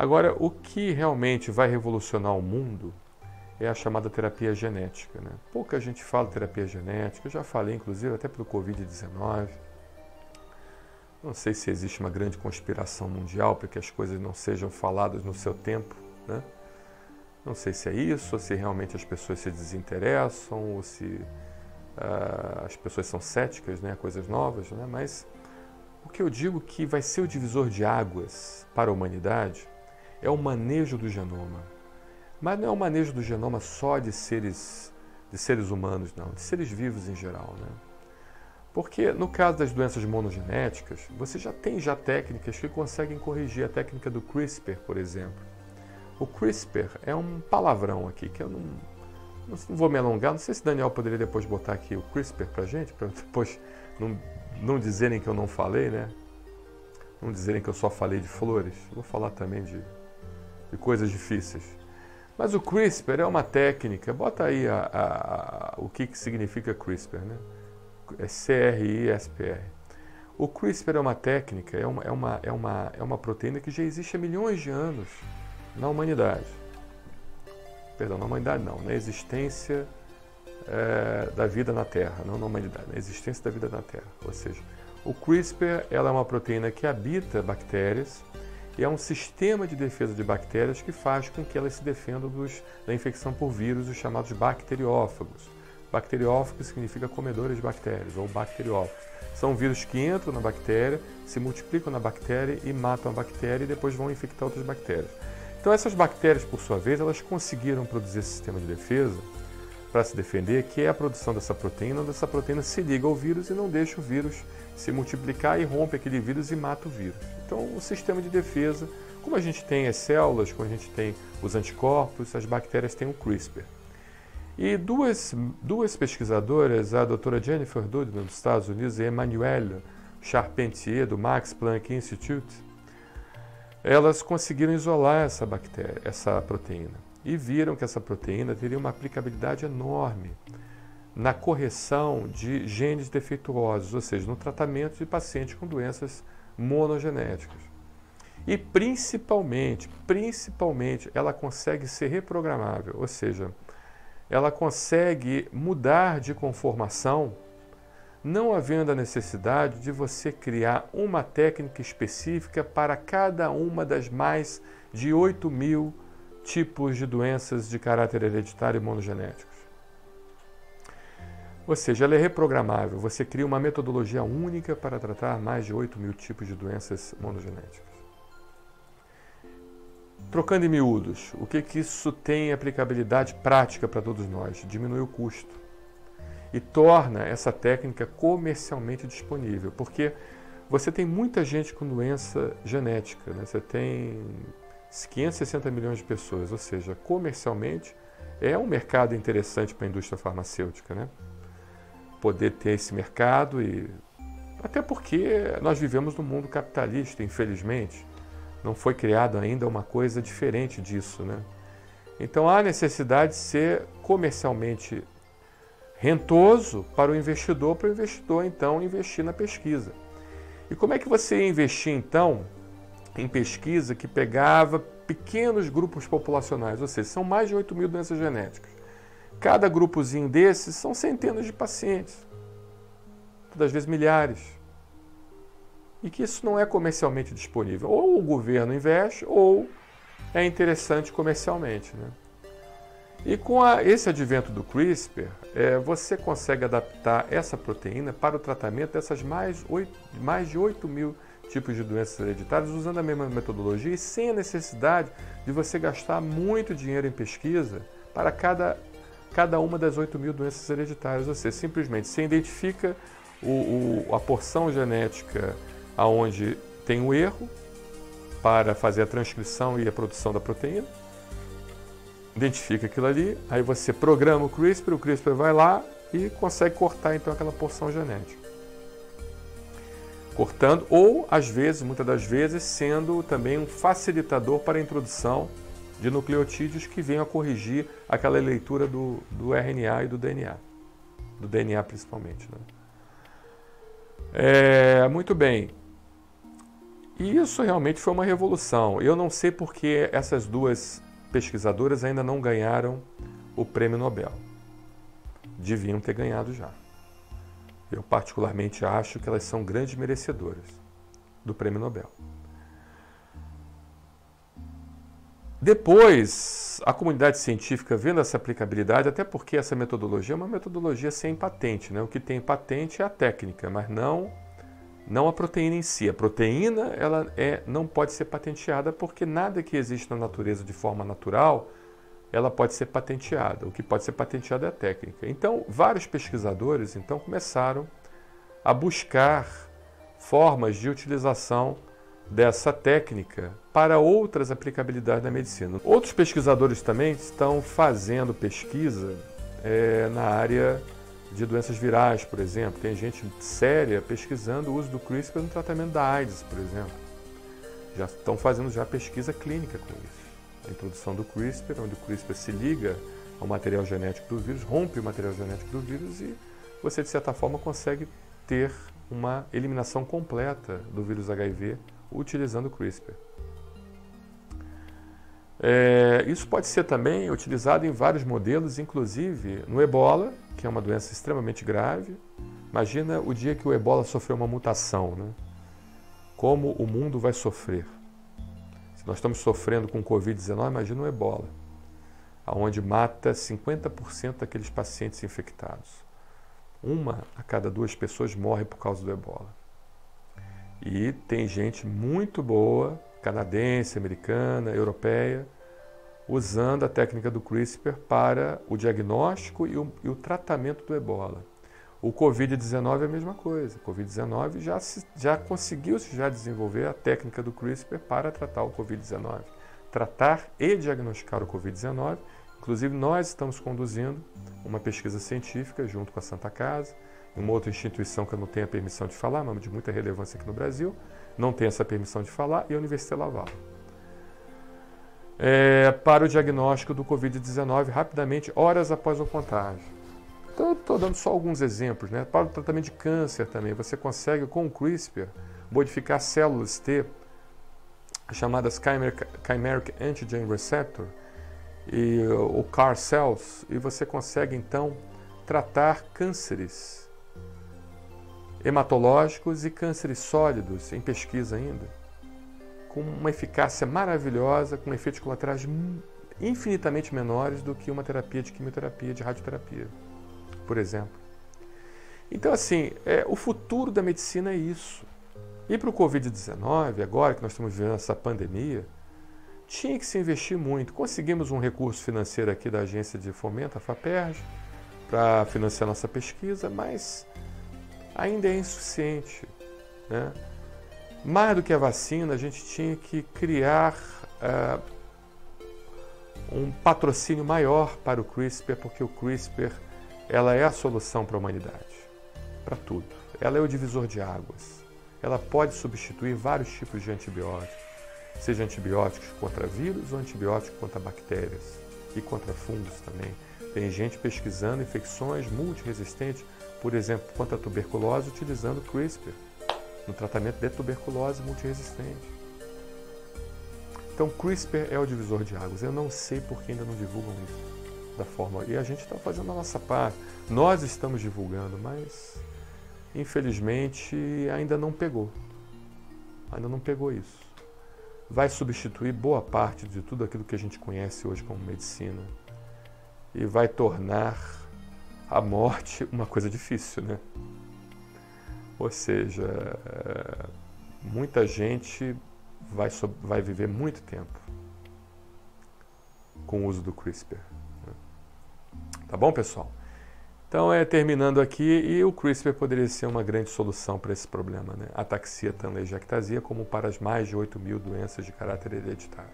Agora, o que realmente vai revolucionar o mundo é a chamada terapia genética. Né? Pouca gente fala terapia genética, eu já falei, inclusive, até pelo Covid-19. Não sei se existe uma grande conspiração mundial para que as coisas não sejam faladas no seu tempo. Né? Não sei se é isso, ou se realmente as pessoas se desinteressam, ou se uh, as pessoas são céticas né, a coisas novas, né? mas o que eu digo que vai ser o divisor de águas para a humanidade é o manejo do genoma. Mas não é o manejo do genoma só de seres, de seres humanos, não, de seres vivos em geral. Né? Porque no caso das doenças monogenéticas, você já tem já técnicas que conseguem corrigir a técnica do CRISPR, por exemplo. O CRISPR é um palavrão aqui, que eu não, não vou me alongar. Não sei se Daniel poderia depois botar aqui o CRISPR para gente, para depois não, não dizerem que eu não falei, né? Não dizerem que eu só falei de flores. Vou falar também de, de coisas difíceis. Mas o CRISPR é uma técnica, bota aí a, a, a, o que, que significa CRISPR, né? É C-R-I-S-P-R. O CRISPR é uma técnica, é uma, é, uma, é, uma, é uma proteína que já existe há milhões de anos na humanidade. Perdão, na humanidade não, na existência é, da vida na Terra, não na humanidade, na existência da vida na Terra. Ou seja, o CRISPR ela é uma proteína que habita bactérias é um sistema de defesa de bactérias que faz com que elas se defendam dos, da infecção por vírus, os chamados bacteriófagos. Bacteriófagos significa comedores de bactérias, ou bacteriófagos. São vírus que entram na bactéria, se multiplicam na bactéria e matam a bactéria e depois vão infectar outras bactérias. Então essas bactérias, por sua vez, elas conseguiram produzir esse sistema de defesa para se defender, que é a produção dessa proteína, onde essa proteína se liga ao vírus e não deixa o vírus se multiplicar e rompe aquele vírus e mata o vírus. Então, o sistema de defesa, como a gente tem as células, como a gente tem os anticorpos, as bactérias têm o CRISPR. E duas, duas pesquisadoras, a doutora Jennifer Doudna, dos Estados Unidos, e Emmanuelle Charpentier, do Max Planck Institute, elas conseguiram isolar essa bactéria, essa proteína e viram que essa proteína teria uma aplicabilidade enorme na correção de genes defeituosos, ou seja, no tratamento de pacientes com doenças monogenéticas. E principalmente, principalmente, ela consegue ser reprogramável, ou seja, ela consegue mudar de conformação, não havendo a necessidade de você criar uma técnica específica para cada uma das mais de 8 mil tipos de doenças de caráter hereditário e monogenéticos. Ou seja, ela é reprogramável. Você cria uma metodologia única para tratar mais de 8 mil tipos de doenças monogenéticas. Trocando em miúdos, o que, que isso tem aplicabilidade prática para todos nós? Diminui o custo e torna essa técnica comercialmente disponível, porque você tem muita gente com doença genética, né? você tem 560 milhões de pessoas, ou seja, comercialmente é um mercado interessante para a indústria farmacêutica, né? Poder ter esse mercado e até porque nós vivemos num mundo capitalista, infelizmente, não foi criado ainda uma coisa diferente disso, né? Então há necessidade de ser comercialmente rentoso para o investidor, para o investidor então investir na pesquisa. E como é que você investir então em pesquisa que pegava pequenos grupos populacionais, ou seja, são mais de 8 mil doenças genéticas. Cada grupozinho desses são centenas de pacientes, das vezes milhares. E que isso não é comercialmente disponível. Ou o governo investe, ou é interessante comercialmente. Né? E com a, esse advento do CRISPR, é, você consegue adaptar essa proteína para o tratamento dessas mais, 8, mais de 8 mil tipos de doenças hereditárias usando a mesma metodologia e sem a necessidade de você gastar muito dinheiro em pesquisa para cada, cada uma das 8 mil doenças hereditárias. Você simplesmente se identifica o, o, a porção genética aonde tem o erro para fazer a transcrição e a produção da proteína, identifica aquilo ali, aí você programa o CRISPR, o CRISPR vai lá e consegue cortar então aquela porção genética cortando, ou às vezes, muitas das vezes, sendo também um facilitador para a introdução de nucleotídeos que venham a corrigir aquela leitura do, do RNA e do DNA, do DNA principalmente. Né? É, muito bem. E isso realmente foi uma revolução. Eu não sei porque essas duas pesquisadoras ainda não ganharam o prêmio Nobel. Deviam ter ganhado já. Eu, particularmente, acho que elas são grandes merecedoras do prêmio Nobel. Depois, a comunidade científica vendo essa aplicabilidade, até porque essa metodologia é uma metodologia sem patente, né? o que tem patente é a técnica, mas não não a proteína em si. A proteína ela é, não pode ser patenteada porque nada que existe na natureza de forma natural ela pode ser patenteada. O que pode ser patenteado é a técnica. Então, vários pesquisadores então começaram a buscar formas de utilização dessa técnica para outras aplicabilidades da medicina. Outros pesquisadores também estão fazendo pesquisa é, na área de doenças virais, por exemplo. Tem gente séria pesquisando o uso do CRISPR no tratamento da AIDS, por exemplo. Já estão fazendo já pesquisa clínica com isso. A introdução do CRISPR, onde o CRISPR se liga ao material genético do vírus, rompe o material genético do vírus e você, de certa forma, consegue ter uma eliminação completa do vírus HIV utilizando o CRISPR. É, isso pode ser também utilizado em vários modelos, inclusive no ebola, que é uma doença extremamente grave. Imagina o dia que o ebola sofreu uma mutação, né? Como o mundo vai sofrer? Nós estamos sofrendo com Covid-19, imagina o ebola, onde mata 50% daqueles pacientes infectados. Uma a cada duas pessoas morre por causa do ebola. E tem gente muito boa canadense, americana, europeia, usando a técnica do CRISPR para o diagnóstico e o, e o tratamento do ebola. O Covid-19 é a mesma coisa. O Covid-19 já, já conseguiu-se já desenvolver a técnica do CRISPR para tratar o Covid-19. Tratar e diagnosticar o Covid-19. Inclusive, nós estamos conduzindo uma pesquisa científica junto com a Santa Casa, uma outra instituição que eu não tenho a permissão de falar, mas de muita relevância aqui no Brasil, não tem essa permissão de falar, e a Universidade Laval. É, para o diagnóstico do Covid-19 rapidamente, horas após o contágio. Então, estou dando só alguns exemplos. Né? Para o tratamento de câncer também, você consegue, com o CRISPR, modificar células T, chamadas Chimeric, Chimeric Antigen Receptor, e o CAR cells, e você consegue então tratar cânceres hematológicos e cânceres sólidos, em pesquisa ainda, com uma eficácia maravilhosa, com efeitos colaterais infinitamente menores do que uma terapia de quimioterapia, de radioterapia, por exemplo. Então, assim, é, o futuro da medicina é isso. E para o Covid-19, agora que nós estamos vivendo essa pandemia, tinha que se investir muito. Conseguimos um recurso financeiro aqui da agência de fomento, a FAPERJ, para financiar nossa pesquisa, mas ainda é insuficiente. Né? Mais do que a vacina, a gente tinha que criar uh, um patrocínio maior para o CRISPR, porque o CRISPR ela é a solução para a humanidade, para tudo. Ela é o divisor de águas. Ela pode substituir vários tipos de antibióticos, seja antibióticos contra vírus ou antibióticos contra bactérias e contra fungos também. Tem gente pesquisando infecções multiresistentes por exemplo, contra a tuberculose utilizando CRISPR no tratamento de tuberculose multiresistente. Então, CRISPR é o divisor de águas. Eu não sei por que ainda não divulgam isso da forma. E a gente está fazendo a nossa parte. Nós estamos divulgando, mas infelizmente ainda não pegou. Ainda não pegou isso. Vai substituir boa parte de tudo aquilo que a gente conhece hoje como medicina e vai tornar a morte uma coisa difícil, né? Ou seja, muita gente vai, vai viver muito tempo com o uso do CRISPR. Tá bom, pessoal? Então, é terminando aqui, e o CRISPR poderia ser uma grande solução para esse problema, né? Ataxia tanlejectasia, como para as mais de 8 mil doenças de caráter hereditário.